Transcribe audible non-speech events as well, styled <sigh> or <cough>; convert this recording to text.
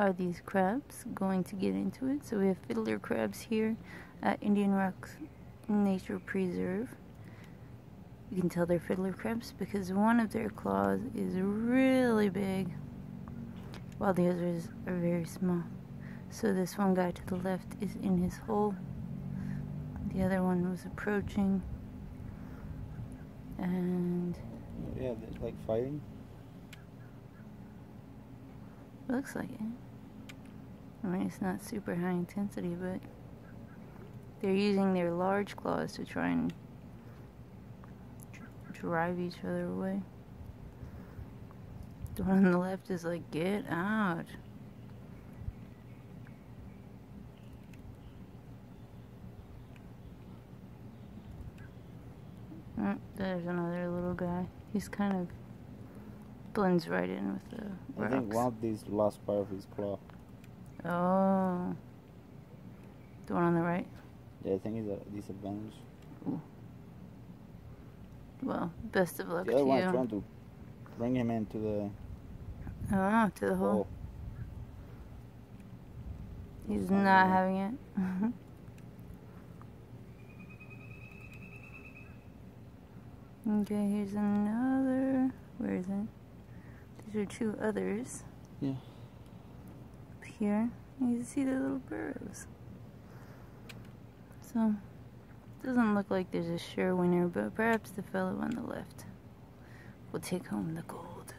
are these crabs going to get into it. So we have fiddler crabs here at Indian Rocks Nature Preserve. You can tell they're fiddler crabs because one of their claws is really big while the others are very small. So this one guy to the left is in his hole. The other one was approaching. And yeah, like fighting. Looks like it. I mean, it's not super high intensity, but they're using their large claws to try and drive each other away. The one on the left is like, get out. Mm, there's another little guy. He's kind of blends right in with the rocks. I think one of these lost part of his claw. Oh. The one on the right? Yeah, I think he's a disadvantage. Ooh. Well, best of luck the to other you. one's trying to bring him into the. Oh, to the hole. He's not having it. <laughs> okay, here's another. Where is it? These are two others. Yeah. Here, you can see the little burrows. So, it doesn't look like there's a sure winner, but perhaps the fellow on the left will take home the gold.